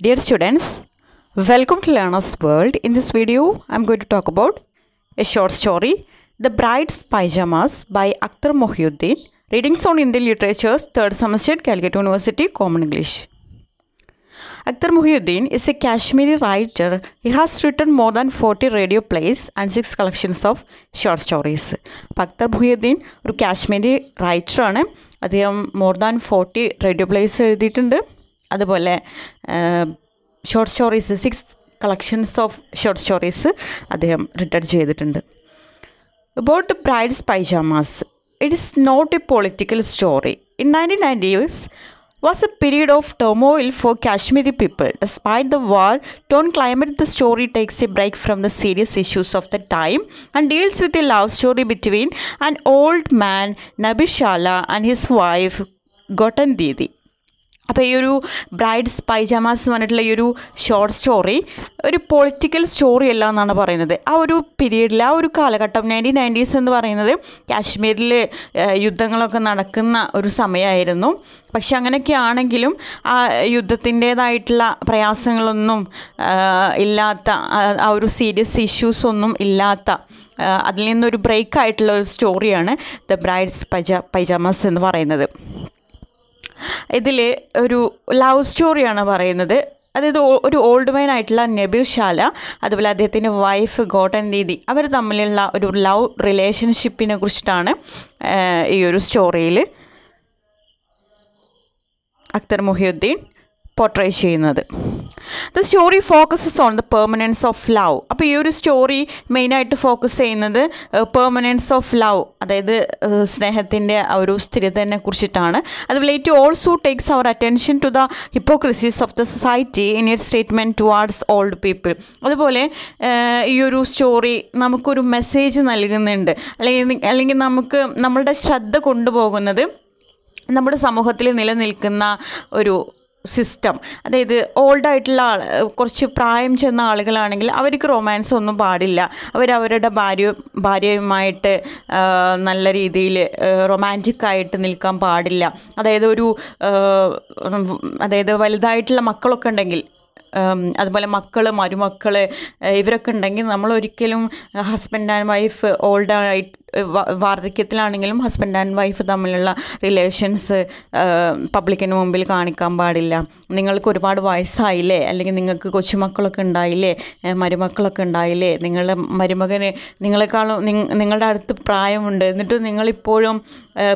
Dear students, welcome to Learner's World. In this video, I'm going to talk about a short story, The Bride's Pyjamas by Akhtar Mohyuddin, readings on Indian Literatures, 3rd semester, Calcutta University, Common English. Akhtar Mohyuddin is a Kashmiri writer. He has written more than 40 radio plays and 6 collections of short stories. അപ്പോൾ അക്തർ മുഹിയുദ്ദീൻ ഒരു കാശ്മീരി റൈറ്ററാണ് അദ്ദേഹം more than forty radio plays എഴുതിയിട്ടുണ്ട് അതുപോലെ short stories six collections of short stories അദ്ദേഹം return ചെയ്തിട്ടുണ്ട്. About prides pyjamas it is not a political story in nineteen ninety years was a period of turmoil for Kashmiri people despite the war torn climate the story takes a break from the serious issues of the time and deals with a love story between an old man Nabishala and his wife Gotan Didi അപ്പോൾ ഈ ഒരു brides pyjamas എന്ന് പറഞ്ഞിട്ടുള്ള ഈ ഒരു short story ഒരു political story അല്ല എന്നാണ് പറയുന്നത്. ആ ഒരു പീരീഡിൽ ആ ഒരു കാലഘട്ടം നയന്റീൻ നയന്റീസ് എന്ന് പറയുന്നത് കാശ്മീരിൽ യുദ്ധങ്ങളൊക്കെ നടക്കുന്ന ഒരു സമയമായിരുന്നു പക്ഷെ അങ്ങനെയൊക്കെ ആണെങ്കിലും ആ യുദ്ധത്തിന്റേതായിട്ടുള്ള പ്രയാസങ്ങളൊന്നും ഇല്ലാത്ത ആ ഒരു സീരിയസ് ഇഷ്യൂസ് ഒന്നും ഇല്ലാത്ത അതിൽ നിന്നൊരു ബ്രേക്ക് ആയിട്ടുള്ള ഒരു സ്റ്റോറിയാണ് ദ ബ്രൈഡ്സ് പൈജ പൈജാമാസ് എന്ന് പറയുന്നത്. ഇതിൽ ഒരു ലവ് സ്റ്റോറിയാണ് പറയുന്നത്. അതായത് ഒരു ഓൾഡ് മാൻ ആയിട്ടുള്ള നബിർ ഷാല അതുപോലെ അദ്ദേഹത്തിന്റെ വൈഫ് ഗോട്ടൻ ദീദി അവർ തമ്മിലുള്ള ഒരു ലവ് റിലേഷൻഷിപ്പിനെ കുറിച്ചിട്ടാണ് ഈ ഒരു സ്റ്റോറിയിൽ അക്തർ മുഹിയുദ്ദീൻ പോർട്രേ ചെയ്യുന്നത്. The story focuses on the permanence of love അപ്പോൾ ഈ ഒരു സ്റ്റോറി മെയിനായിട്ട് ഫോക്കസ് ചെയ്യുന്നത് പെർമനൻസ് ഓഫ് ലവ് അതായത് സ്നേഹത്തിന്റെ ഒരു സ്ഥിരതനെ കുറിച്ചിട്ടാണ്. അതുപോലെ it also takes our attention to the hypocrisies of the society in year statement towards old people അതുപോലെ ഈ ഒരു സ്റ്റോറി നമുക്കൊരു മെസ്സേജ് നൽകുന്നുണ്ട്. അല്ലെങ്കിൽ അല്ലെങ്കിൽ നമുക്ക് നമ്മളുടെ ശ്രദ്ധ കൊണ്ടുപോകുന്നത് നമ്മുടെ സമൂഹത്തിൽ നിലനിൽക്കുന്ന ഒരു സിസ്റ്റം അതായത് ഓൾഡായിട്ടുള്ള ആൾ കുറച്ച് പ്രായം ചെന്ന ആളുകളാണെങ്കിൽ അവർക്ക് റൊമാൻസ് ഒന്നും പാടില്ല. അവരവരുടെ ഭാര്യ ഭാര്യയുമായിട്ട് നല്ല രീതിയിൽ റൊമാന്റിക്കായിട്ട് നിൽക്കാൻ പാടില്ല. അതായത് ഒരു അതായത് വലുതായിട്ടുള്ള മക്കളൊക്കെ ഉണ്ടെങ്കിൽ അതുപോലെ മക്കൾ മരുമക്കൾ ഇവരൊക്കെ ഉണ്ടെങ്കിൽ നമ്മൾ ഒരിക്കലും ഹസ്ബൻഡ് ആൻഡ് വൈഫ് ഓൾഡ് ആയിട്ട് വാർദ്ധക്യത്തിലാണെങ്കിലും ഹസ്ബൻഡ് ആൻഡ് വൈഫ് തമ്മിലുള്ള റിലേഷൻസ് പബ്ലിക്കിന് മുമ്പിൽ കാണിക്കാൻ പാടില്ല. നിങ്ങൾക്ക് ഒരുപാട് വയസ്സായില്ലേ? അല്ലെങ്കിൽ നിങ്ങൾക്ക് കൊച്ചുമക്കളൊക്കെ ഉണ്ടായില്ലേ? മരുമക്കളൊക്കെ ഉണ്ടായില്ലേ? നിങ്ങളുടെ മരുമകന് നിങ്ങളെക്കാളും നിങ്ങളുടെ അടുത്ത് പ്രായമുണ്ട്. എന്നിട്ട് നിങ്ങളിപ്പോഴും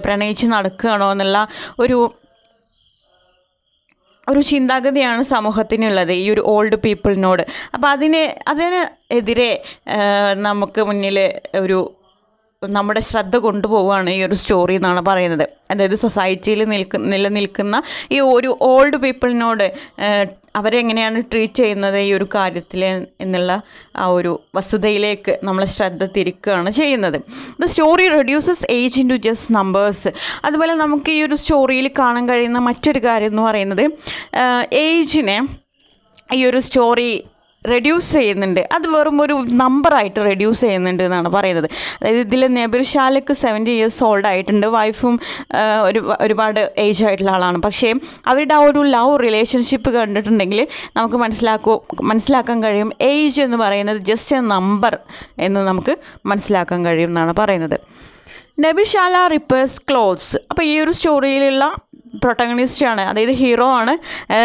പ്രണയിച്ച് നടക്കുകയാണോ എന്നുള്ള ഒരു ഒരു ചിന്താഗതിയാണ് സമൂഹത്തിനുള്ളത് ഈ ഒരു ഓൾഡ് പീപ്പിളിനോട് അപ്പോൾ അതിന് അതിന് എതിരെ നമുക്ക് മുന്നിൽ ഒരു നമ്മുടെ ശ്രദ്ധ കൊണ്ടുപോവുകയാണ് ഈ ഒരു സ്റ്റോറി എന്നാണ് പറയുന്നത്. അതായത് സൊസൈറ്റിയിൽ നിൽക്ക് നിലനിൽക്കുന്ന ഈ ഒരു ഓൾഡ് പീപ്പിളിനോട് അവരെങ്ങനെയാണ് ട്രീറ്റ് ചെയ്യുന്നത് ഈ ഒരു കാര്യത്തിൽ എന്നുള്ള ആ ഒരു വസ്തുതയിലേക്ക് നമ്മളെ ശ്രദ്ധ തിരിക്കുകയാണ് ചെയ്യുന്നത്. The story reduces age into just numbers അതുപോലെ നമുക്ക് ഈ ഒരു സ്റ്റോറിയിൽ കാണാൻ കഴിയുന്ന മറ്റൊരു കാര്യം എന്ന് പറയുന്നത് ഏജിനെ ഈ ഒരു സ്റ്റോറി റെഡ്യൂസ് ചെയ്യുന്നുണ്ട്. അത് വെറും ഒരു നമ്പറായിട്ട് റെഡ്യൂസ് ചെയ്യുന്നുണ്ട് എന്നാണ് പറയുന്നത്. അതായത് ഇതിൽ നബിർ ഷാലക്ക് സെവന്റി ഇയേഴ്സ് ഓൾഡ് ആയിട്ടുണ്ട്. വൈഫും ഒരു ഒരുപാട് ഏജ് ആയിട്ടുള്ള ആളാണ്. പക്ഷേ അവരുടെ ആ ഒരു ലവ് റിലേഷൻഷിപ്പ് കണ്ടിട്ടുണ്ടെങ്കിൽ നമുക്ക് മനസ്സിലാക്കൂ മനസ്സിലാക്കാൻ കഴിയും. ഏജ് എന്ന് പറയുന്നത് ജസ്റ്റ് എ നമ്പർ എന്ന് നമുക്ക് മനസ്സിലാക്കാൻ കഴിയും എന്നാണ് പറയുന്നത്. നബിഷാല റിപ്പേഴ്സ് ക്ലോത്ത്സ് അപ്പോൾ ഈ ഒരു സ്റ്റോറിയിലുള്ള പ്രൊട്ടഗണിസ്റ്റാണ് അതായത് ഹീറോ ആണ്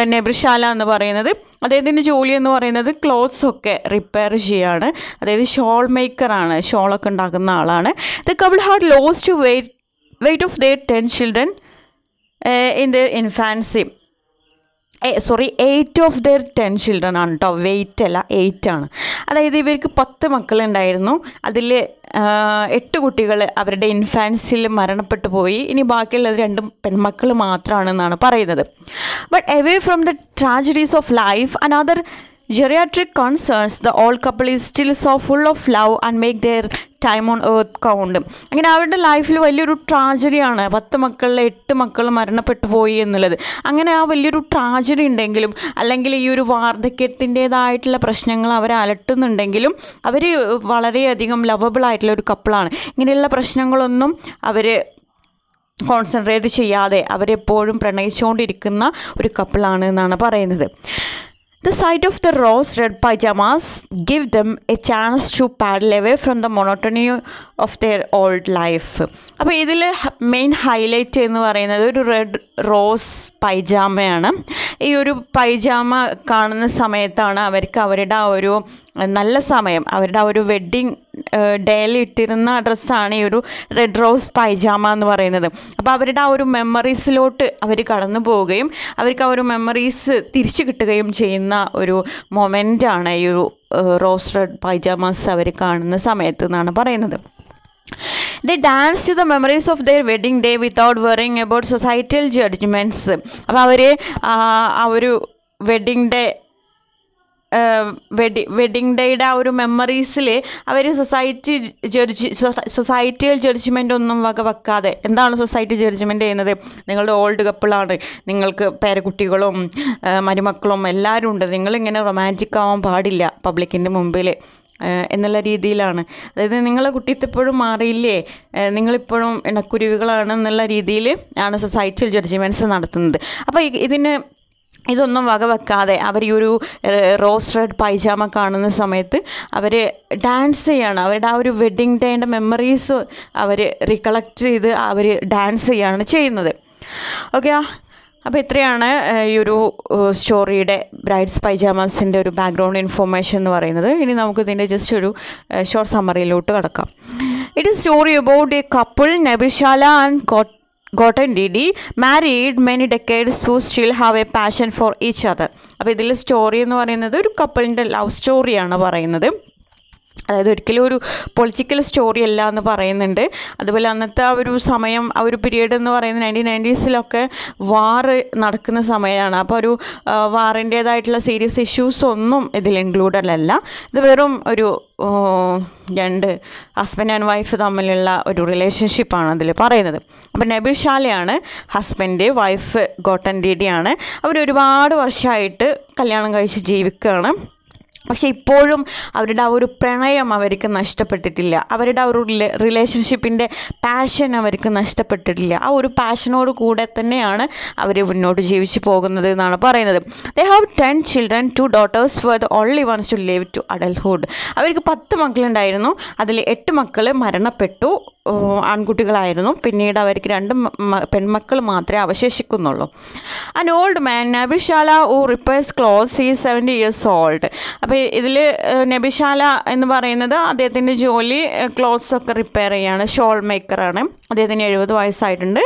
നെബ്രിഷാല എന്ന് പറയുന്നത്. അദ്ദേഹത്തിന്റെ ജോലി എന്ന് പറയുന്നത് ക്ലോത്ത്സ് ഒക്കെ റിപ്പയർ ചെയ്യാണ്. അതായത് ഷോൾ മേക്കറാണ് ഷോളൊക്കെ ഉണ്ടാക്കുന്ന ആളാണ്. The couple had lost to weight weight of their ten children in the infancy sorry eight of their ten children ആണ് കേട്ടോ വെയിറ്റ് അല്ല എയ്റ്റ് ആണ്. അതായത് ഇവർക്ക് പത്ത് മക്കളുണ്ടായിരുന്നു. അതിൽ എട്ട് കുട്ടികൾ അവരുടെ ഇൻഫാൻസിൽ മരണപ്പെട്ടു പോയി. ഇനി ബാക്കിയുള്ളത് രണ്ടും പെൺമക്കൾ മാത്രമാണെന്നാണ് പറയുന്നത്. But away from the tragedies of life another geriatric concerns the old couple is still so full of love and make their time on earth count അങ്ങനെ അവരുടെ ലൈഫിൽ വലിയൊരു ട്രാജഡിയാണ് പത്ത് മക്കളിൽ എട്ട് മക്കൾ മരണപ്പെട്ടു പോയി എന്നുള്ളത്. അങ്ങനെ ആ വലിയൊരു ട്രാജഡി ഉണ്ടെങ്കിലും അല്ലെങ്കിൽ ഈ ഒരു വാർദ്ധക്യത്തിന്റേതായിട്ടുള്ള പ്രശ്നങ്ങൾ അവരെ അലട്ടുന്നുണ്ടെങ്കിലും അവർ വളരെയധികം ലവബിൾ ആയിട്ടുള്ള ഒരു കപ്പിളാണ് ഇങ്ങനെയുള്ള പ്രശ്നങ്ങളൊന്നും അവർ കോൺസെൻട്രേറ്റ് ചെയ്യാതെ അവരെപ്പോഴും പ്രണയിച്ചുകൊണ്ടിരിക്കുന്ന ഒരു കപ്പിളാണ് എന്നാണ് പറയുന്നത്. The sight of the rose red pajamas give them a chance to paddle away from the monotony of their old life. അപ്പോൾ ഇതിൽ മെയിൻ ഹൈലൈറ്റ് എന്ന് പറയുന്നത് ഒരു റെഡ് റോസ് പൈജാമയാണ് ഈ ഒരു പൈജാമ കാണുന്ന സമയത്താണ് അവർക്ക് അവരുടെ ആ ഒരു നല്ല സമയം അവരുടെ ആ ഒരു വെഡ്ഡിങ് ഡേയിൽ ഇട്ടിരുന്ന ഡ്രസ്സാണ് ഈ ഒരു റെഡ് റോസ് പൈജാമ എന്ന് പറയുന്നത്. അപ്പോൾ അവരുടെ ആ ഒരു മെമ്മറീസിലോട്ട് അവർ കടന്നു പോവുകയും അവർക്ക് ആ ഒരു മെമ്മറീസ് തിരിച്ചു കിട്ടുകയും ചെയ്യുന്ന ഒരു മൊമെന്റാണ് ഈ ഒരു റോസ് റെഡ് പൈജാമാസ് അവർ കാണുന്ന സമയത്ത് എന്നാണ് പറയുന്നത്. The dance to the memories of their wedding day without worrying about societal judgements അപ്പോൾ അവർ ആ ഒരു വെഡിങ് ഡേ വെഡി വെഡിങ് ഡേയുടെ ആ ഒരു മെമ്മറീസിൽ അവർ സൊസൈറ്റി ജഡ്ജ് സൊസൈറ്റിയിൽ ജഡ്ജ്മെന്റ് ഒന്നും വക വെക്കാതെ എന്താണ് സൊസൈറ്റി ജഡ്ജ്മെന്റ് ചെയ്യുന്നത്? നിങ്ങളുടെ ഓൾഡ് കപ്പിളാണ്. നിങ്ങൾക്ക് പേരക്കുട്ടികളും മരുമക്കളും എല്ലാവരും ഉണ്ട്. നിങ്ങളിങ്ങനെ റൊമാന്റിക് ആവാൻ പാടില്ല പബ്ലിക്കിന്റെ മുമ്പിൽ എന്നുള്ള രീതിയിലാണ്. അതായത് നിങ്ങളെ കുട്ടിയത്തിപ്പോഴും മാറിയില്ലേ? നിങ്ങളിപ്പോഴും ഇണക്കുരുവികളാണ് എന്നുള്ള രീതിയിൽ ആണ് സൊസൈറ്റിയിൽ ജഡ്ജ്മെന്റ്സ് നടത്തുന്നത്. അപ്പോൾ ഇതിന് ഇതൊന്നും വകവെക്കാതെ അവർ ഈ ഒരു റോസ് റെഡ് പൈജാമ കാണുന്ന സമയത്ത് അവർ ഡാൻസ് ചെയ്യാണ്. അവരുടെ ആ ഒരു വെഡ്ഡിങ് ഡേന്റെ മെമ്മറീസ് അവർ റികളക്ട് ചെയ്ത് അവർ ഡാൻസ് ചെയ്യാണ് ചെയ്യുന്നത്. ഓക്കെ അപ്പോൾ ഇത്രയാണ് ഈ ഒരു സ്റ്റോറിയുടെ ബ്രൈഡ്സ് പൈജാമാസിന്റെ ഒരു ബാക്ക്ഗ്രൗണ്ട് ഇൻഫോർമേഷൻ എന്ന് പറയുന്നത്. ഇനി നമുക്ക് ഇതിന്റെ ജസ്റ്റ് ഒരു ഷോർട്ട് സമ്മറിയിലോട്ട് കടക്കാം. It is story about a couple Nabishala and got Gotan Didi married many decades who still have a passion for each other അപ്പോൾ ഇതിൽ സ്റ്റോറി എന്ന് പറയുന്നത് ഒരു കപ്പിളിന്റെ ലവ് സ്റ്റോറിയാണ് പറയുന്നത്. അതായത് ഒരിക്കലും ഒരു പൊളിറ്റിക്കൽ സ്റ്റോറി അല്ല എന്ന് പറയുന്നുണ്ട്. അതുപോലെ അന്നത്തെ ആ ഒരു സമയം ആ ഒരു പീരീഡ് എന്ന് പറയുന്നത് നയന്റീൻ നയന്റീസിലൊക്കെ വാർ നടക്കുന്ന സമയമാണ്. അപ്പോൾ ഒരു വാറിന്റേതായിട്ടുള്ള സീരിയസ് ഇഷ്യൂസ് ഒന്നും ഇതിൽ ഇൻക്ലൂഡഡ് അല്ല ഇത് വെറും ഒരു രണ്ട് ഹസ്ബൻഡ് ആൻഡ് വൈഫ് തമ്മിലുള്ള ഒരു റിലേഷൻഷിപ്പാണ് അതിൽ പറയുന്നത്. അപ്പോൾ നബിഷാലയാണ് ഹസ്ബൻഡ് വൈഫ് ഗോട്ടൻ ഡേഡിയാണ് അവർ ഒരുപാട് വർഷമായിട്ട് കല്യാണം കഴിച്ച് ജീവിക്കുകയാണ്. പക്ഷേ ഇപ്പോഴും അവരുടെ ആ ഒരു പ്രണയം അവർക്ക് നഷ്ടപ്പെട്ടിട്ടില്ല. അവരുടെ ആ ഒരു റിലേഷൻഷിപ്പിന്റെ പാഷൻ അവർക്ക് നഷ്ടപ്പെട്ടിട്ടില്ല. ആ ഒരു പാഷനോട് കൂടെ തന്നെയാണ് അവർ മുന്നോട്ട് ജീവിച്ച് പോകുന്നത് എന്നാണ് പറയുന്നത്. They have ten children two daughters for the only ones to live to adulthood അവർക്ക് പത്ത് മക്കളുണ്ടായിരുന്നു. അതിൽ എട്ട് മക്കൾ മരണപ്പെട്ടു. ആൺകുട്ടികളായിരുന്നു. പിന്നീട് അവർക്ക് രണ്ട് പെൺമക്കൾ മാത്രമേ അവശേഷിക്കുന്നുള്ളൂ. And old man Nabishala uh repairs clothes ഈ സെവന്റി ഇയേഴ്സ് ഓൾഡ് അപ്പോൾ ഇതിൽ നബിശാല എന്ന് പറയുന്നത് അദ്ദേഹത്തിന്റെ ജോലി ക്ലോത്ത്സ് ഒക്കെ റിപ്പയർ ചെയ്യാണ് ഷോൾ മേക്കറാണ് അദ്ദേഹത്തിന് എഴുപത് വയസ്സായിട്ടുണ്ട്.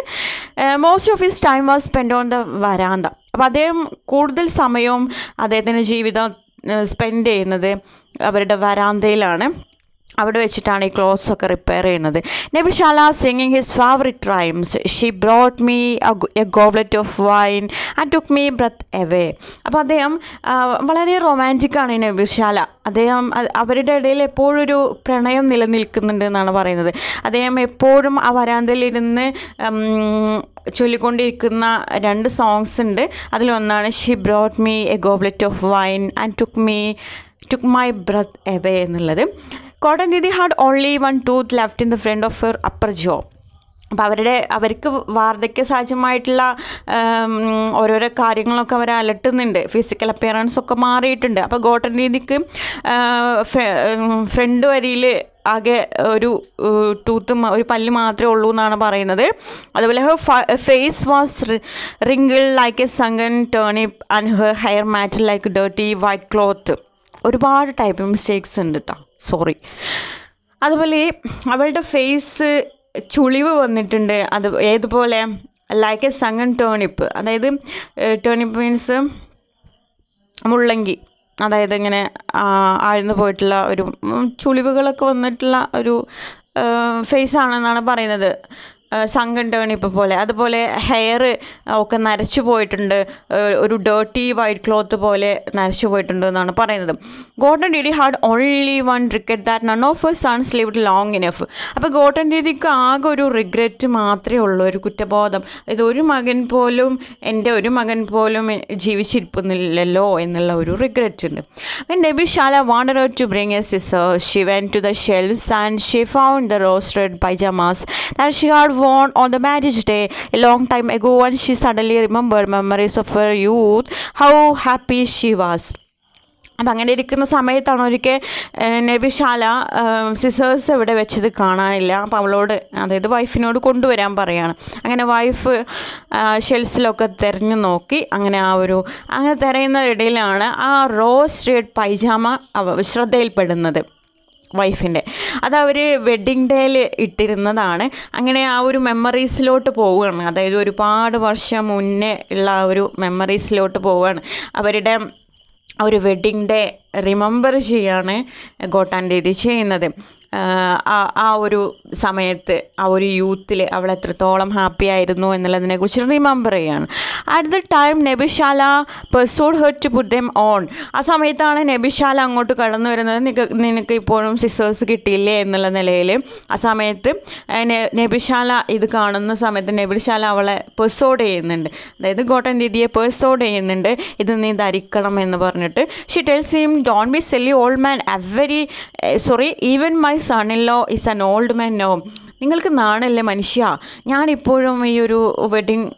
Most of his time was spend on the verandah അപ്പോൾ അദ്ദേഹം കൂടുതൽ സമയവും അദ്ദേഹത്തിന്റെ ജീവിതം സ്പെൻഡ് ചെയ്യുന്നത് അവരുടെ വരാന്തയിലാണ് അവിടെ വെച്ചിട്ടാണ് ഈ ക്ലോത്ത്സ് ഒക്കെ റിപ്പയർ ചെയ്യുന്നത്. Nabishala singing his favourite rhymes she brought me a goblet of wine and took me breath away അപ്പോൾ അദ്ദേഹം വളരെ റൊമാന്റിക്കാണ് ഈ നബിഷാല അദ്ദേഹം അവരുടെ ഇടയിൽ എപ്പോഴും ഒരു പ്രണയം നിലനിൽക്കുന്നുണ്ട് എന്നാണ് പറയുന്നത്. അദ്ദേഹം എപ്പോഴും ആ വരാന്തയിലിരുന്ന് ചൊല്ലിക്കൊണ്ടിരിക്കുന്ന രണ്ട് സോങ്സ് ഉണ്ട്. അതിലൊന്നാണ് she brought me a goblet of wine and took me took my breath away എന്നുള്ളത്. Gotan Didi had only one tooth left in the front of her upper jaw. അപ്പോൾ അവരുടെ അവർക്ക് വാർദ്ധക്യ സഹജമായിട്ടുള്ള ഓരോരോ കാര്യങ്ങളൊക്കെ അവർ അലട്ടുന്നുണ്ട്. ഫിസിക്കൽ അപ്പിയറൻസ് ഒക്കെ മാറിയിട്ടുണ്ട്. അപ്പോൾ ഗോട്ടൻ രീതിക്ക് ഫ്രണ്ട് വരിയിൽ ആകെ ഒരു ടൂത്ത് ഒരു പല്ല് മാത്രമേ ഉള്ളൂ എന്നാണ് പറയുന്നത്. അതുപോലെ her face was wrinkle like a sunken turnip and her hair matter like dirty white cloth ഒരുപാട് ടൈപ്പ് മിസ്റ്റേക്സ് ഉണ്ട് കേട്ടോ സോറി അതുപോലെ അവളുടെ ഫേസ് ചുളിവ് വന്നിട്ടുണ്ട്. അത് ഏതുപോലെ? ലൈക്ക് എ സങ്ങൻ ടേണിപ്പ് അതായത് ടേണിപ്പ് മീൻസ് മുള്ളങ്കി. അതായത് ഇങ്ങനെ ആഴ്ന്നു പോയിട്ടുള്ള ഒരു ചുളിവുകളൊക്കെ വന്നിട്ടുള്ള ഒരു ഫേസ് ആണെന്നാണ് പറയുന്നത്. സങ്കൻ ഇപ്പോൾ പോലെ. അതുപോലെ ഹെയർ ഒക്കെ നരച്ചു പോയിട്ടുണ്ട്. ഒരു ഡേർട്ടി വൈറ്റ് ക്ലോത്ത് പോലെ നരച്ചു പോയിട്ടുണ്ട് എന്നാണ് പറയുന്നത്. Gotan Didi had only one regret that none of a sons lived long enough അപ്പോൾ ഗോട്ടൻ ഡിഡിക്ക് ആകെ ഒരു റിഗ്രറ്റ് മാത്രമേ ഉള്ളൂ ഒരു കുറ്റബോധം. ഇത് ഒരു മകൻ പോലും എന്റെ ഒരു മകൻ പോലും ജീവിച്ചിരിക്കുന്നില്ലല്ലോ എന്നുള്ള ഒരു റിഗ്രറ്റ് ഉണ്ട്. Nabishala wanted to bring a scissor she went to the shelves and she found the roasted pyjamas that she had worn on the marriage day. A long time ago and she suddenly remembered memories of her youth how happy she was. അപ്പം അങ്ങനെ ഇരിക്കുന്ന സമയത്താണ് ഒരിക്കൽ നബിശാല scissors ഇവിടെ വെച്ചത് കാണാനില്ല. അപ്പം അവളോട് അതായത് വൈഫിനോട് കൊണ്ടുവരാൻ പറയാണ്. അങ്ങനെ വൈഫ് ഷെൽസിലൊക്കെ തിരഞ്ഞു നോക്കി. അങ്ങനെ ആ ഒരു അങ്ങനെ തിരയുന്ന ഇടയിലാണ് ആ റോസ് റെഡ് പൈജാമ ശ്രദ്ധയിൽപ്പെടുന്നത് വൈഫിന്റെ. അത് അവർ വെഡ്ഡിങ് ഡേയിൽ ഇട്ടിരുന്നതാണ്. അങ്ങനെ ആ ഒരു മെമ്മറീസിലോട്ട് പോവുകയാണ്. അതായത് ഒരുപാട് വർഷം മുന്നേ ഉള്ള ആ ഒരു മെമ്മറീസിലോട്ട് പോവുകയാണ്. അവരുടെ ഒരു വെഡ്ഡിങ് ഡേ റിമെമ്പർ ചെയ്യാണ് ഗോട്ടാൻ ദീദി ചെയ്യുന്നത്. ആ ഒരു സമയത്ത് ആ ഒരു യൂത്തിൽ അവൾ എത്രത്തോളം ഹാപ്പി ആയിരുന്നു എന്നുള്ളതിനെ കുറിച്ച് റിമെമ്പർ ചെയ്യാണ്. At the time Nabishala persuaded her to put them on ആ സമയത്താണ് നബിശാല അങ്ങോട്ട് കടന്നു വരുന്നത്. നിനക്ക് ഇപ്പോഴും സിസ്റ്റേഴ്സ് കിട്ടിയില്ലേ എന്നുള്ള നിലയിൽ. ആ സമയത്ത് നബിശാല ഇത് കാണുന്ന സമയത്ത് നബിശാല അവളെ പെർസോഡ് ചെയ്യുന്നുണ്ട്. അതായത് ഗോട്ടൻ ദീദിയെ പെർസോഡ് ചെയ്യുന്നുണ്ട്. ഇത് നീ ധരിക്കണം എന്ന് പറഞ്ഞിട്ട്. She tells him don't be silly old man every sorry even my son in law is an old man no നിങ്ങൾക്ക് നാണല്ലേ മനുഷ്യ? ഞാനിപ്പോഴും ഈ ഒരു വെഡിങ്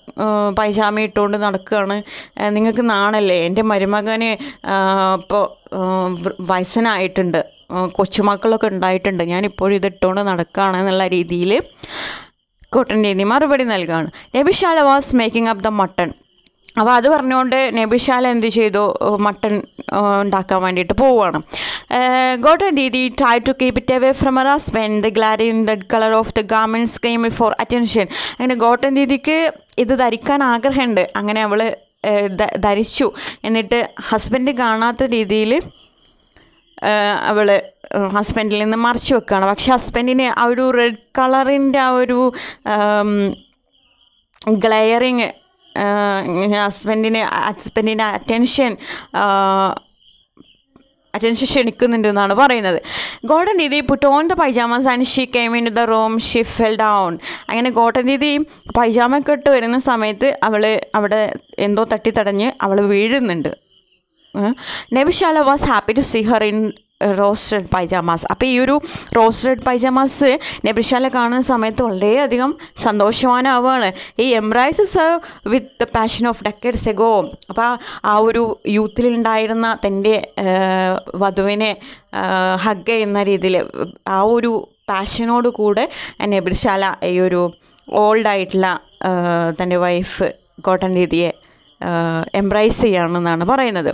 പൈജാമ ഇട്ടുകൊണ്ട് നടക്കുകയാണ്. നിങ്ങൾക്ക് നാണല്ലേ? എന്റെ മരുമകന് ഇപ്പോൾ വയസ്സനായിട്ടുണ്ട്. കൊച്ചുമക്കളൊക്കെ ഉണ്ടായിട്ടുണ്ട്. ഞാനിപ്പോഴും ഇത് ഇട്ടുകൊണ്ട് നടക്കുകയാണ് എന്നുള്ള രീതിയിൽ കോട്ടൻ രീതി മറുപടി നൽകുകയാണ് Nabishala was making up the mutton അപ്പോൾ അത് പറഞ്ഞുകൊണ്ട് നബിശാല എന്ത് ചെയ്തു? മട്ടൺ ഉണ്ടാക്കാൻ വേണ്ടിയിട്ട് പോവുകയാണ് Gotan Didi try to keep it away from her husband the glare in red colour of the garments scream for attention അങ്ങനെ ഗോട്ടൻ ദീദിക്ക് ഇത് ധരിക്കാൻ ആഗ്രഹമുണ്ട്. അങ്ങനെ അവൾ ധരിച്ചു. എന്നിട്ട് ഹസ്ബൻഡ് കാണാത്ത രീതിയിൽ അവൾ ഹസ്ബൻഡിൽ നിന്ന് മറച്ചു വെക്കുകയാണ്. പക്ഷെ ഹസ്ബൻഡിന് ആ ഒരു റെഡ് കളറിന്റെ ആ ഒരു ഗ്ലെയറിങ് ഹസ്ബൻഡിന് ഹസ്ബൻഡിന്റെ അറ്റൻഷൻ അറ്റൻഷൻ ക്ഷണിക്കുന്നുണ്ട് എന്നാണ് പറയുന്നത്. Godan Didi put on the pyjamas and she came in the room she fell down അങ്ങനെ ഗോഡൻ ദീദി പൈജാമ കെട്ട് വരുന്ന സമയത്ത് അവൾ അവിടെ എന്തോ തട്ടിത്തടഞ്ഞ് അവൾ വീഴുന്നുണ്ട്. Nabishala was happy to see her in roasted pyjamas. അപ്പോൾ ഈ ഒരു റോസ്റ്റഡ് പൈജാമാസ് നെബ്രിഷാലെ കാണുന്ന സമയത്ത് വളരെയധികം സന്തോഷവാനാവുകയാണ്. ഈ embraces with the passion of decades ago അപ്പോൾ ആ ഒരു യൂത്തിലുണ്ടായിരുന്ന തന്റെ വധുവിനെ ഹഗ് ചെയ്യുന്ന രീതിയിൽ ആ ഒരു പാഷനോട് കൂടെ നബിശാല ഈ ഒരു ഓൾഡായിട്ടുള്ള തന്റെ വൈഫ് കോട്ടൻ രീതിയെ എംബ്രൈസ് ചെയ്യണമെന്നാണ് പറയുന്നത്.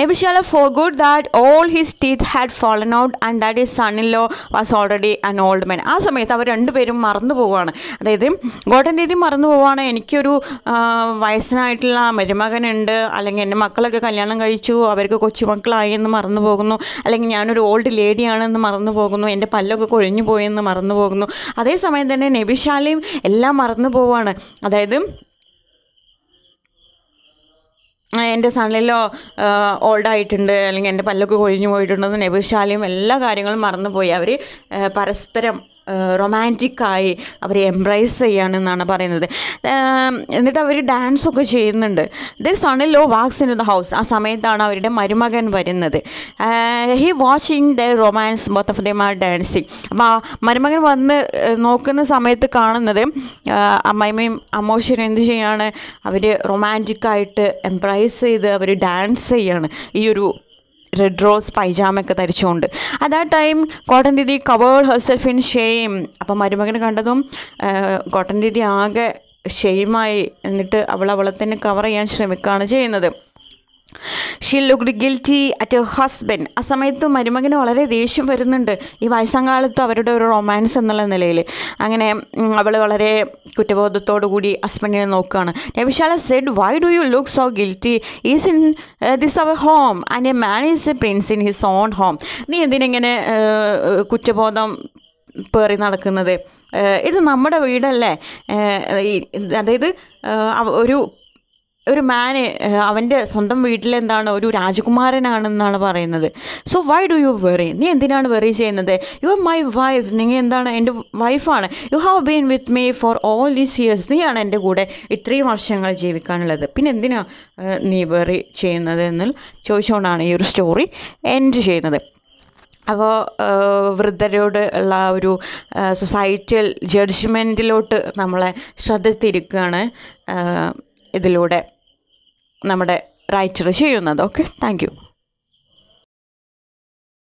Nebishala forgot that all his teeth had fallen out and that his son-in-law was already an old man. ആ സമയത്ത് അവർ രണ്ടുപേരും മറന്നു പോവുകയാണ്. അതായത് ഗോട്ടൻ ദീദി മറന്നു പോവുകയാണ്. എനിക്കൊരു വയസ്സനായിട്ടുള്ള മരുമകനുണ്ട്. അല്ലെങ്കിൽ എന്റെ മക്കളൊക്കെ കല്യാണം കഴിച്ചു. അവർക്ക് കൊച്ചുമക്കളായി എന്ന് മറന്നു പോകുന്നു. അല്ലെങ്കിൽ ഞാനൊരു ഓൾഡ് ലേഡിയാണെന്ന് മറന്നു പോകുന്നു. എന്റെ പല്ലൊക്കെ കൊഴിഞ്ഞു പോയെന്ന് മറന്നു പോകുന്നു. അതേസമയം തന്നെ നെബിശാലയും എല്ലാം മറന്നു പോവുകയാണ്. അതായത് എന്റെ സണ്ണിലോ ഓൾഡായിട്ടുണ്ട് അല്ലെങ്കിൽ എന്റെ പല്ലൊക്കെ കൊഴിഞ്ഞു പോയിട്ടുണ്ടെന്ന് നബിശാലയും എല്ലാ കാര്യങ്ങളും മറന്നുപോയി. അവർ പരസ്പരം റൊമാന്റിക്കായി അവരെ എംബ്രൈസ് ചെയ്യാണെന്നാണ് പറയുന്നത്. എന്നിട്ട് അവർ ഡാൻസൊക്കെ ചെയ്യുന്നുണ്ട്. Their son law walks in the house ആ സമയത്താണ് അവരുടെ മരുമകൻ വരുന്നത്. He watching the romance both of them are dancing അപ്പോൾ മരുമകൻ വന്ന് നോക്കുന്ന സമയത്ത് കാണുന്നത് അമ്മായിമ്മയും അമ്മോശനും എന്ത് ചെയ്യാണ്? അവർ റൊമാന്റിക്കായിട്ട് എംപ്രൈസ് ചെയ്ത് അവർ ഡാൻസ് ചെയ്യാണ്. ഈ ഒരു റെഡ് റോസ് പൈജാമയൊക്കെ ധരിച്ചുകൊണ്ട്. അത് ആ time Gotan Didi covered herself in shame അപ്പം മരുമകൻ കണ്ടതും കോട്ടൻ ദീദി ആകെ ഷെയിമായി എന്നിട്ട് അവൾ അവളെ തന്നെ കവർ ചെയ്യാൻ ശ്രമിക്കുകയാണ് ചെയ്യുന്നത്. She looked guilty at husband ആ സമയത്ത് മരുമകന് വളരെ ദേഷ്യം വരുന്നുണ്ട്. ഈ വയസ്സങ്കാലത്ത് അവരുടെ ഒരു റൊമാൻസ് എന്നുള്ള നിലയിൽ അങ്ങനെ അവൾ വളരെ കുറ്റബോധത്തോടു കൂടി ഹസ്ബൻഡിനെ നോക്കുകയാണ്. Nabishala said why do you look so guilty is in this our home and a man is a prince in his own home നീ എന്തിനെങ്ങനെ ഏഹ്, കുറ്റബോധം പേറി നടക്കുന്നത്? ഏഹ്, ഇത് നമ്മുടെ വീടല്ലേ? അതായത് ഒരു ഒരു മാന് അവന്റെ സ്വന്തം വീട്ടിലെന്താണ്? ഒരു രാജകുമാരനാണെന്നാണ് പറയുന്നത്. So why do you worry നീ എന്തിനാണ് വെറി ചെയ്യുന്നത്? യു ആർ മൈ വൈഫ് നിങ്ങൾ എന്താണ്? എന്റെ വൈഫാണ് you have been with me for all these years നീയാണ് എന്റെ കൂടെ ഇത്രയും വർഷങ്ങൾ ജീവിക്കാനുള്ളത്. പിന്നെ എന്തിനാ നീ വെറി ചെയ്യുന്നത് എന്ന് ചോദിച്ചുകൊണ്ടാണ് ഈ ഒരു സ്റ്റോറി എൻഡ് ചെയ്യുന്നത്. അപ്പോൾ വൃദ്ധരോട് ഉള്ള ഒരു സൊസൈറ്റൽ ജഡ്ജ്മെന്റിലോട്ട് നമ്മളെ ശ്രദ്ധ തിരിക്കുകയാണ് ഇതിലൂടെ. നമ്മുടെ റൈറ്റർ ചെയ്യുന്നത്. Okay thank